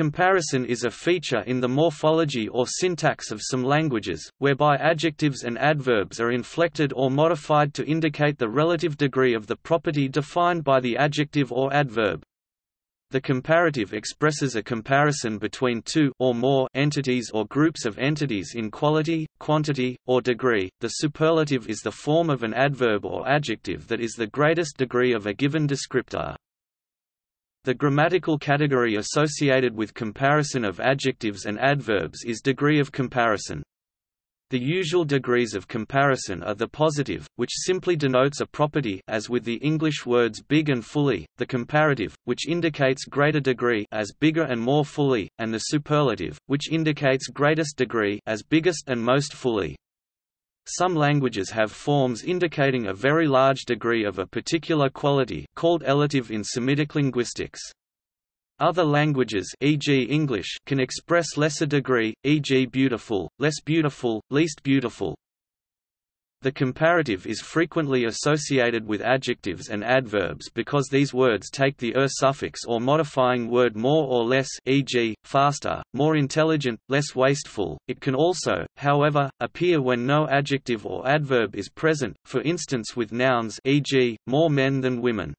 Comparison is a feature in the morphology or syntax of some languages, whereby adjectives and adverbs are inflected or modified to indicate the relative degree of the property defined by the adjective or adverb. The comparative expresses a comparison between two or more entities or groups of entities in quality, quantity, or degree. The superlative is the form of an adverb or adjective that is the greatest degree of a given descriptor. The grammatical category associated with comparison of adjectives and adverbs is degree of comparison. The usual degrees of comparison are the positive, which simply denotes a property as with the English words big and fully, the comparative, which indicates greater degree as bigger and more fully, and the superlative, which indicates greatest degree as biggest and most fully. Some languages have forms indicating a very large degree of a particular quality called elative in Semitic linguistics. Other languages e.g. English can express lesser degree, e.g. beautiful, less beautiful, least beautiful, the comparative is frequently associated with adjectives and adverbs because these words take the er suffix or modifying word more or less e.g., faster, more intelligent, less wasteful. It can also, however, appear when no adjective or adverb is present, for instance with nouns e.g., more men than women.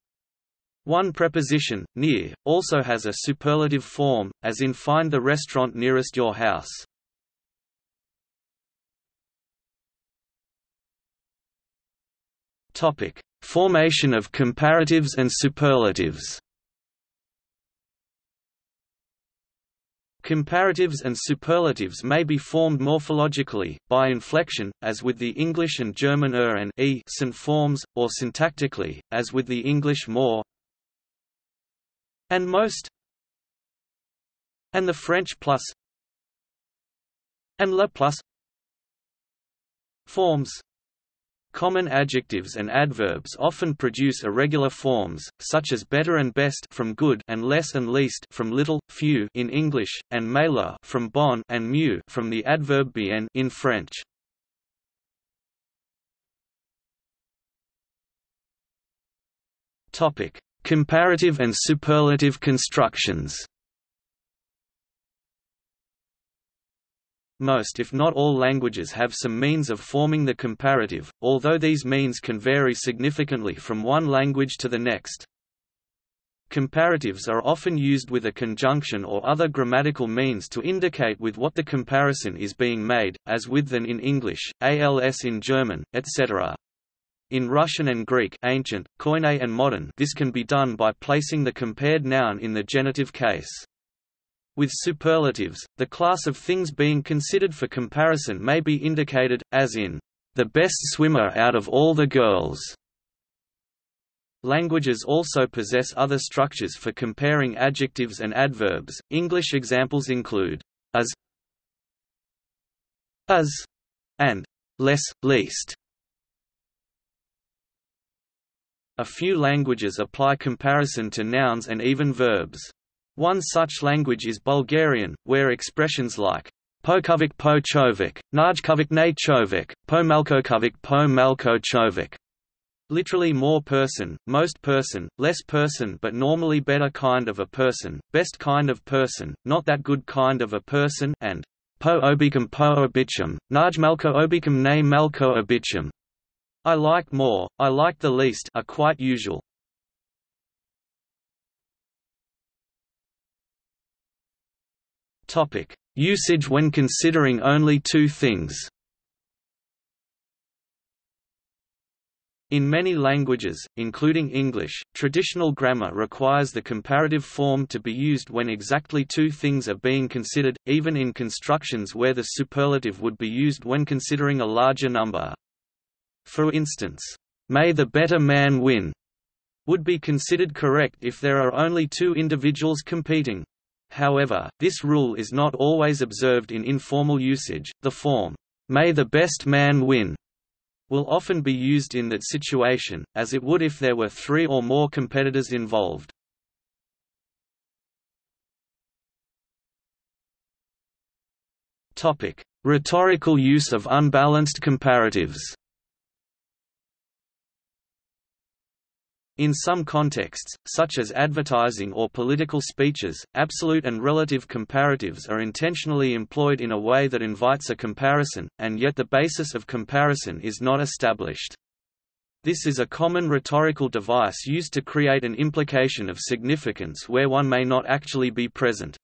One preposition, near, also has a superlative form, as in find the restaurant nearest your house. Topic: Formation of comparatives and superlatives. Comparatives and superlatives may be formed morphologically, by inflection, as with the English and German er and e forms, or syntactically, as with the English more and most and the French plus and le plus forms. Common adjectives and adverbs often produce irregular forms, such as better and best from good and less and least from little, few in English, and meilleur from bon and mieux from the adverb bien in French. Topic: Comparative and superlative constructions. Most if not all languages have some means of forming the comparative, although these means can vary significantly from one language to the next. Comparatives are often used with a conjunction or other grammatical means to indicate with what the comparison is being made, as with than in English, als in German, etc. In Russian and Greek ancient, Koine and modern this can be done by placing the compared noun in the genitive case. With superlatives, the class of things being considered for comparison may be indicated, as in, the best swimmer out of all the girls. Languages also possess other structures for comparing adjectives and adverbs. English examples include as, as, and less, least. A few languages apply comparison to nouns and even verbs. One such language is Bulgarian, where expressions like Pokovik po chovik, Najkovik ne chovik, po malkokovik po malko chovik literally more person, most person, less person but normally better kind of a person, best kind of person, not that good kind of a person and po obikum po obichum, naj malko obikum ne malko obichum. I like more, I like the least are quite usual. Topic: Usage when considering only two things. In many languages, including English, traditional grammar requires the comparative form to be used when exactly two things are being considered, even in constructions where the superlative would be used when considering a larger number. For instance, "'May the better man win' would be considered correct if there are only two individuals competing. However, this rule is not always observed in informal usage. The form, may the best man win, will often be used in that situation, as it would if there were three or more competitors involved. Rhetorical use of unbalanced comparatives. In some contexts, such as advertising or political speeches, absolute and relative comparatives are intentionally employed in a way that invites a comparison, and yet the basis of comparison is not established. This is a common rhetorical device used to create an implication of significance where one may not actually be present.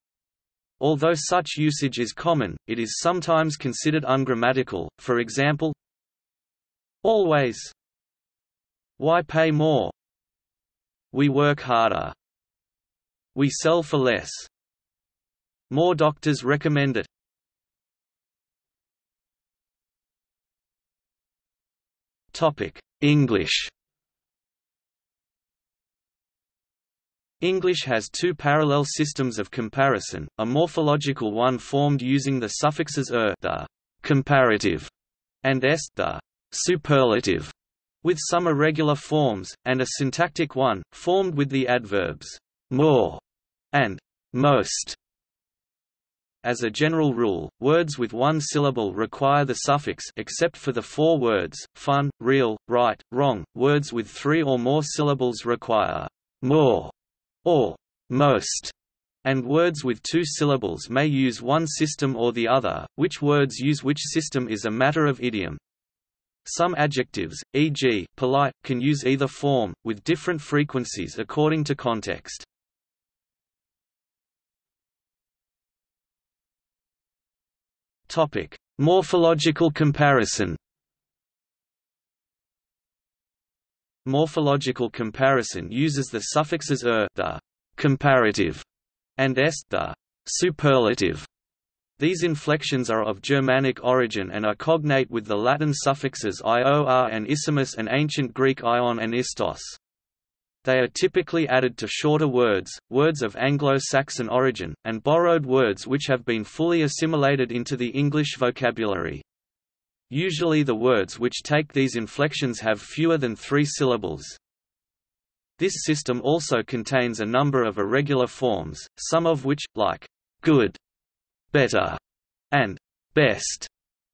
Although such usage is common, it is sometimes considered ungrammatical, for example, always why pay more we work harder. We sell for less. More doctors recommend it. Topic: English. English has two parallel systems of comparison, a morphological one formed using the suffixes er the comparative and s the superlative with some irregular forms, and a syntactic one, formed with the adverbs more and most. As a general rule, words with one syllable require the suffix except for the four words, fun, real, right, wrong. Words with three or more syllables require more or most, and words with two syllables may use one system or the other. Which words use which system is a matter of idiom. Some adjectives, e.g., polite, can use either form, with different frequencies according to context. Topic: Morphological comparison. Morphological comparison uses the suffixes er, the comparative, and s, the superlative, these inflections are of Germanic origin and are cognate with the Latin suffixes ior and issimus and ancient Greek ion and istos. They are typically added to shorter words, words of Anglo-Saxon origin, and borrowed words which have been fully assimilated into the English vocabulary. Usually the words which take these inflections have fewer than three syllables. This system also contains a number of irregular forms, some of which, like good, better, and best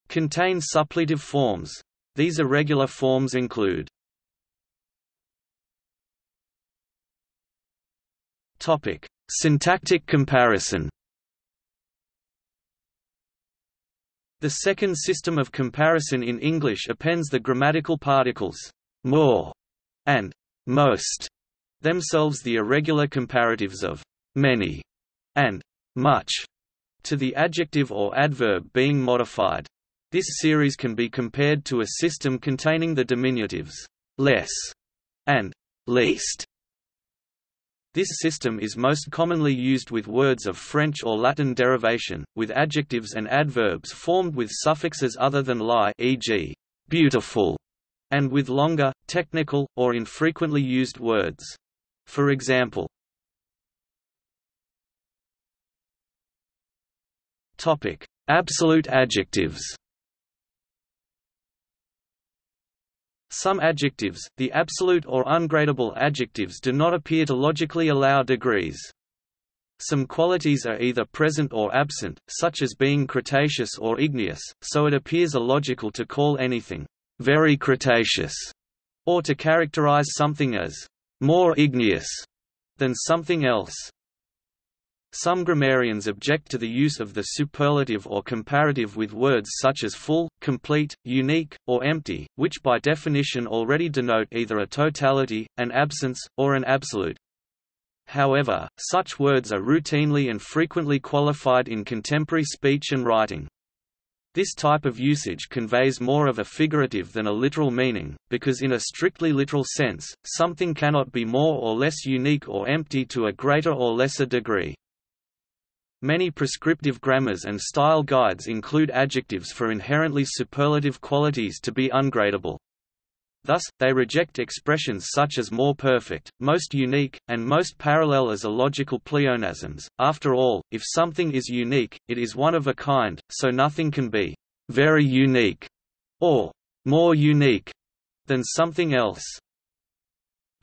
contain suppletive forms. These irregular forms include Topic: Syntactic comparison. The second system of comparison in English appends the grammatical particles more and most, themselves the irregular comparatives of many and much to the adjective or adverb being modified. This series can be compared to a system containing the diminutives less and least. This system is most commonly used with words of French or Latin derivation, with adjectives and adverbs formed with suffixes other than li e.g., beautiful, and with longer, technical, or infrequently used words. For example, Topic: Absolute adjectives. Some adjectives, the absolute or ungradable adjectives do not appear to logically allow degrees. Some qualities are either present or absent, such as being Cretaceous or igneous, so it appears illogical to call anything very Cretaceous, or to characterize something as more igneous than something else. Some grammarians object to the use of the superlative or comparative with words such as full, complete, unique, or empty, which by definition already denote either a totality, an absence, or an absolute. However, such words are routinely and frequently qualified in contemporary speech and writing. This type of usage conveys more of a figurative than a literal meaning, because in a strictly literal sense, something cannot be more or less unique or empty to a greater or lesser degree. Many prescriptive grammars and style guides include adjectives for inherently superlative qualities to be ungradable. Thus, they reject expressions such as more perfect, most unique, and most parallel as illogical pleonasms. After all, if something is unique, it is one of a kind, so nothing can be very unique or more unique than something else.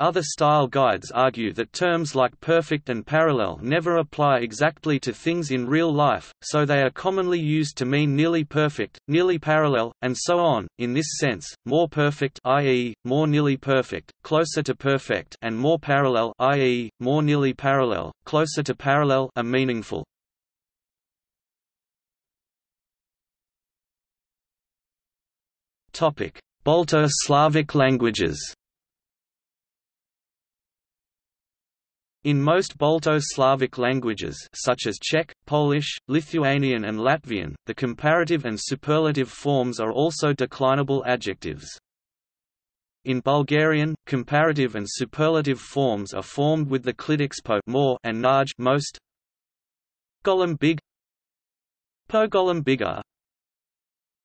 Other style guides argue that terms like perfect and parallel never apply exactly to things in real life, so they are commonly used to mean nearly perfect, nearly parallel, and so on. In this sense, more perfect i.e., more nearly perfect, closer to perfect and more parallel i.e., more nearly parallel, closer to parallel are meaningful. Topic: Balto-Slavic languages. In most Balto-Slavic languages such as Czech, Polish, Lithuanian and Latvian, the comparative and superlative forms are also declinable adjectives. In Bulgarian, comparative and superlative forms are formed with the clitics po more and naj most. Golem big Pogolem bigger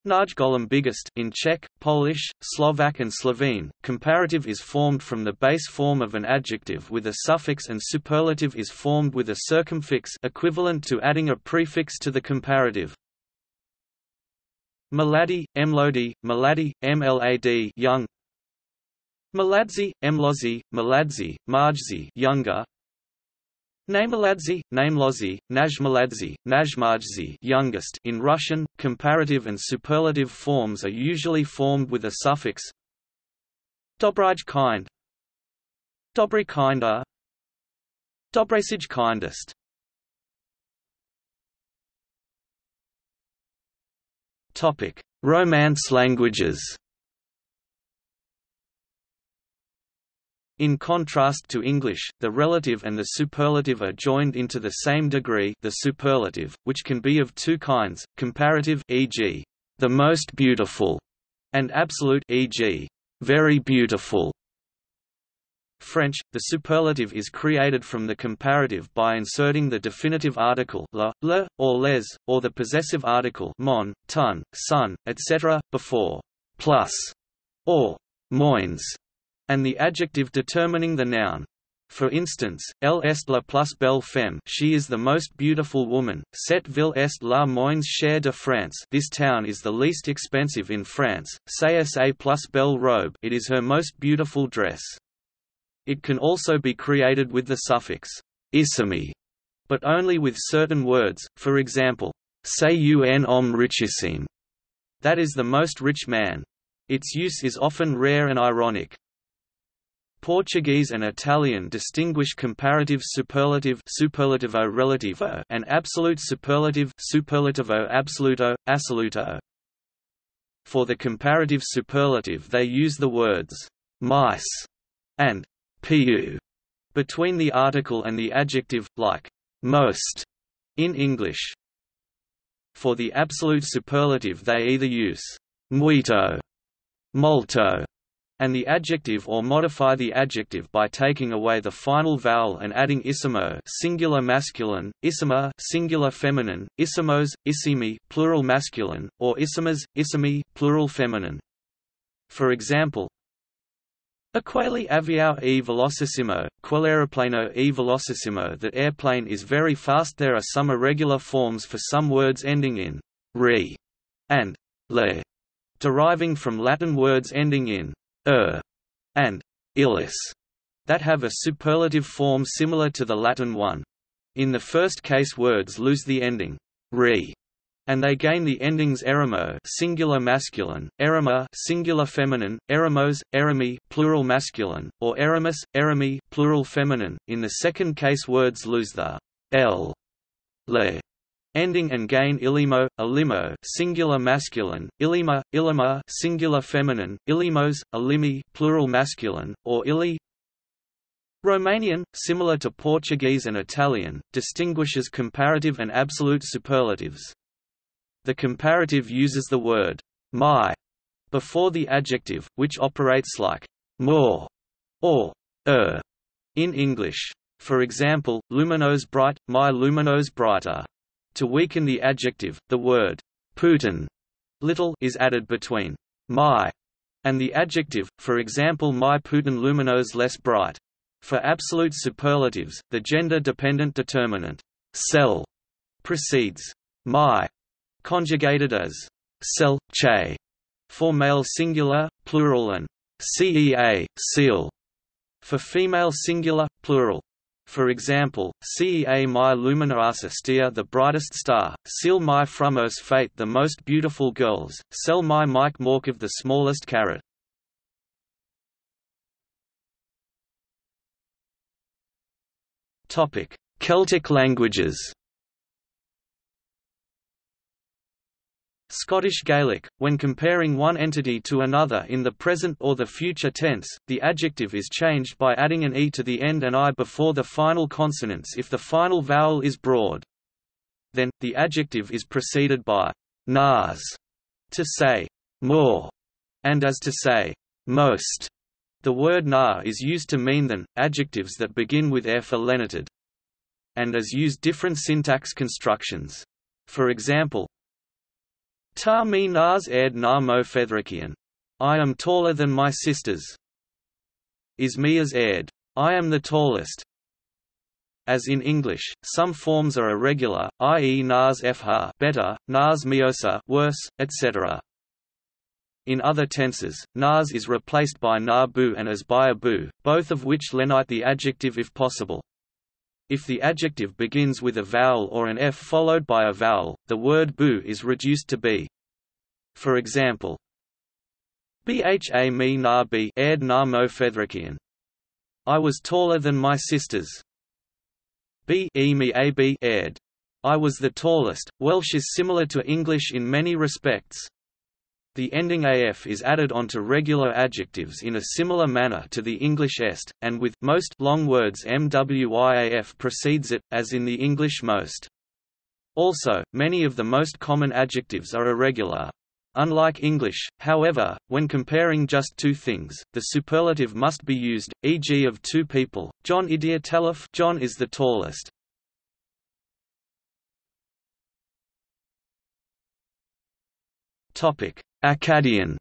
Najgolem biggest in Czech, Polish, Slovak and Slovene. Comparative is formed from the base form of an adjective with a suffix and superlative is formed with a circumfix equivalent to adding a prefix to the comparative. Maladi, Mlodi, Maladi, Mlad young Maladzi, Mlozi, Maladzi, Margzi younger Nameladzi, Namelozi, Najmaladzi, Najmajzi youngest in Russian, comparative and superlative forms are usually formed with a suffix. Dobraj kind. Dobry kinder Dobrasij kindest. Romance languages In contrast to English, the relative and the superlative are joined into the same degree the superlative, which can be of two kinds, comparative e.g., the most beautiful, and absolute e.g., very beautiful. French, the superlative is created from the comparative by inserting the definitive article le, le, or les, or the possessive article mon, ton, son, etc., before plus or moins and the adjective determining the noun. For instance, elle est la plus belle femme she is the most beautiful woman, cette ville est la moins chère de France this town is the least expensive in France, c'est sa plus belle robe it is her most beautiful dress. It can also be created with the suffix isimi, but only with certain words, for example, c'est un homme richissime, that is the most rich man. Its use is often rare and ironic. Portuguese and Italian distinguish comparative superlative superlativo relativo and absolute superlative superlativo absoluto, assoluto. For the comparative superlative they use the words mice and pu between the article and the adjective, like most in English. For the absolute superlative they either use muito, molto, and the adjective or modify the adjective by taking away the final vowel and adding isimo singular masculine, isima singular feminine, isimos, isimi plural masculine, or isimas, isimi plural feminine. For example, Aquele avião e velocissimo, quell'aeroplano e velocissimo That airplane is very fast There are some irregular forms for some words ending in re and le, deriving from Latin words ending in er, and illis that have a superlative form similar to the Latin one. In the first case words lose the ending re, and they gain the endings eremo singular masculine, erema singular feminine, eremos, eremi plural masculine, or eremus, eremi plural feminine. In the second case words lose the l, le, ending and gain ilimo, alimo singular masculine, ilima, ilima singular feminine, ilimos, alimi plural masculine, or ili. Romanian, similar to Portuguese and Italian, distinguishes comparative and absolute superlatives. The comparative uses the word my before the adjective, which operates like more or er in English. For example, luminos bright, my luminos brighter. To weaken the adjective, the word Putin little is added between my and the adjective, for example my Putin luminos less bright. For absolute superlatives, the gender-dependent determinant cell precedes my, conjugated as cell che for male singular, plural and cea seal For female singular, plural. For example, cea my lumina asa the brightest star, seal my frumos fate the most beautiful girls, sell my mike morkiv the smallest carrot. Celtic languages Scottish Gaelic, when comparing one entity to another in the present or the future tense, the adjective is changed by adding an e to the end and i before the final consonants if the final vowel is broad. Then, the adjective is preceded by nas to say more, and as to say most. The word na is used to mean than, adjectives that begin with f are lenited, and as use different syntax constructions. For example, Ta mi nas ed na mo fethrakian. I am taller than my sisters. Is me as ed. I am the tallest. As in English, some forms are irregular, i.e. nas fha better, nas miosa worse, etc. In other tenses, nas is replaced by na bu and as by both of which lenite the adjective if possible. If the adjective begins with a vowel or an f followed by a vowel, the word bu is reduced to b. For example, bha me na b ed na mo. I was taller than my sisters. B e me a b ed. I was the tallest. Welsh is similar to English in many respects. The ending af is added onto regular adjectives in a similar manner to the English est, and with most long words mwiaf precedes it, as in the English most. Also, many of the most common adjectives are irregular. Unlike English, however, when comparing just two things, the superlative must be used, e.g. of two people, John Idiatelef John is the tallest. Topic: Akkadian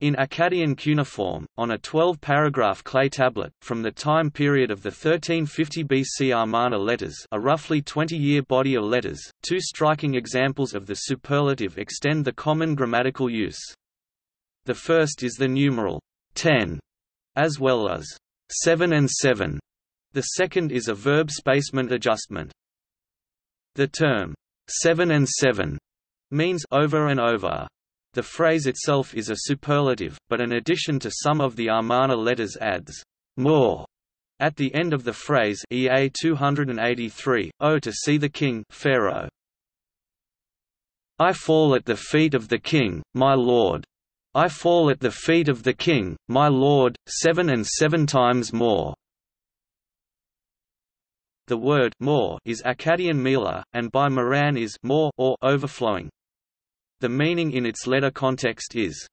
In Akkadian cuneiform, on a 12-paragraph clay tablet, from the time period of the 1350 BC Amarna letters a roughly 20-year body of letters, two striking examples of the superlative extend the common grammatical use. The first is the numeral 10, as well as 7 and 7. The second is a verb spacement adjustment. The term 7 and 7 means over and over. The phrase itself is a superlative, but an addition to some of the Amarna letters adds more at the end of the phrase EA 283, O to see the king Pharaoh. I fall at the feet of the king, my lord. I fall at the feet of the king, my lord, seven and seven times more. The word more is Akkadian mila, and by Moran is more or overflowing. The meaning in its letter context is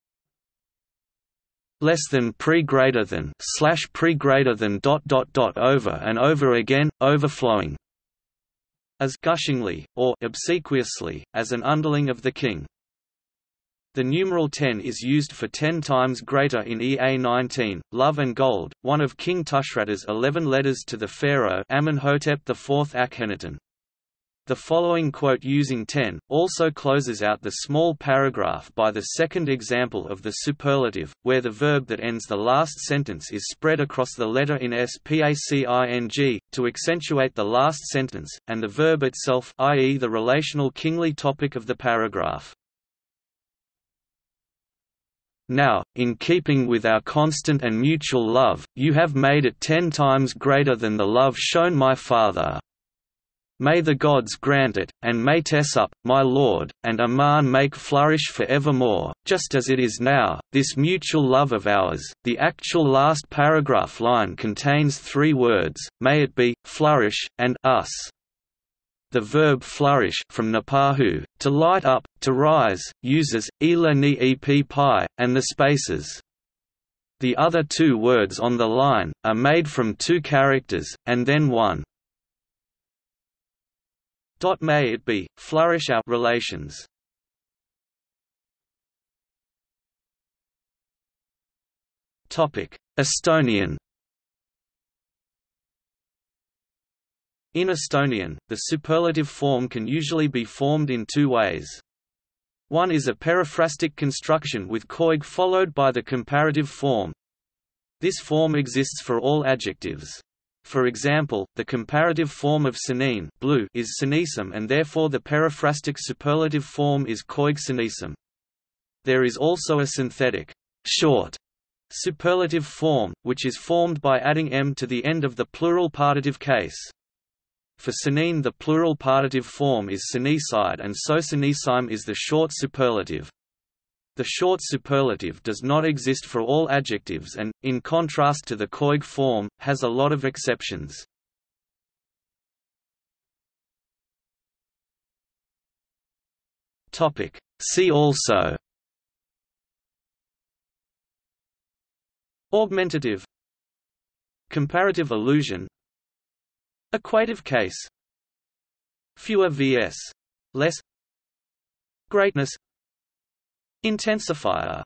less than pre greater than slash pre greater than dot dot dot over and over again, overflowing as gushingly, or obsequiously, as an underling of the king. The numeral 10 is used for 10 times greater in EA19, love and gold, one of King Tushratta's 11 letters to the pharaoh Amenhotep IV Akhenaten. The following quote using 10, also closes out the small paragraph by the second example of the superlative, where the verb that ends the last sentence is spread across the letter in spacing, to accentuate the last sentence, and the verb itself i.e. the relational kingly topic of the paragraph. Now, in keeping with our constant and mutual love, you have made it ten times greater than the love shown my father. May the gods grant it, and may Tessup, my lord, and Aman make flourish for evermore, just as it is now, this mutual love of ours. The actual last paragraph line contains three words, may it be, flourish, and us the verb flourish from napahu, to light up, to rise, uses, ila ni ep pi, and the spaces. The other two words on the line, are made from two characters, and then one. May it be, flourish our relations. Estonian In Estonian, the superlative form can usually be formed in two ways. One is a periphrastic construction with koig followed by the comparative form. This form exists for all adjectives. For example, the comparative form of senine blue is senesim and therefore the periphrastic superlative form is koig senesim. There is also a synthetic short superlative form, which is formed by adding m to the end of the plural partitive case. For senine the plural partitive form is seneside and so senesime is the short superlative. The short superlative does not exist for all adjectives and, in contrast to the coig form, has a lot of exceptions. See also Augmentative Comparative illusion Equative case. Fewer vs. less. Greatness. Intensifier